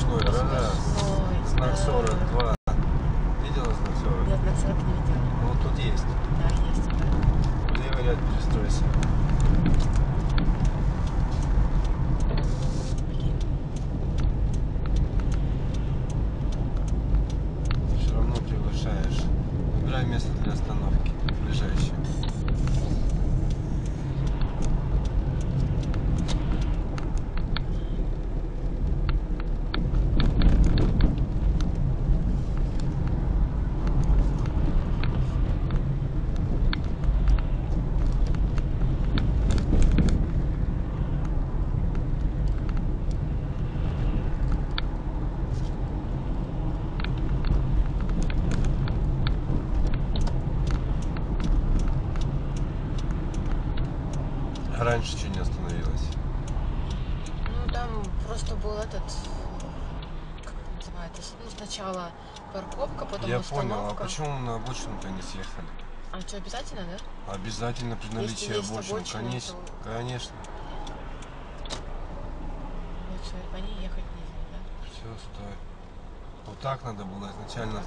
сплошной, да? Сплошной. Знак 42. Видела знак 40? Я знак 40 не видела. Ну, вот тут есть. Да, есть. Да. Левый ряд перестройся. Все равно приглашаешь. Выбирай место для остановки, ближайшее. Раньше что не остановилась? Ну, там просто был этот, как называется, ну, сначала парковка, потом Я остановка. понял, а почему на обочину-то не съехали? А что, обязательно, да? Обязательно при наличии есть обочины, конечно, то- конечно. Лучше по ней ехать нельзя, да? Все, стой. Вот так надо было изначально